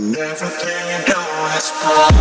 Everything you do is wrong.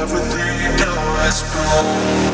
Everything you do is.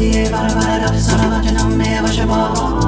Sarvajana me vashamo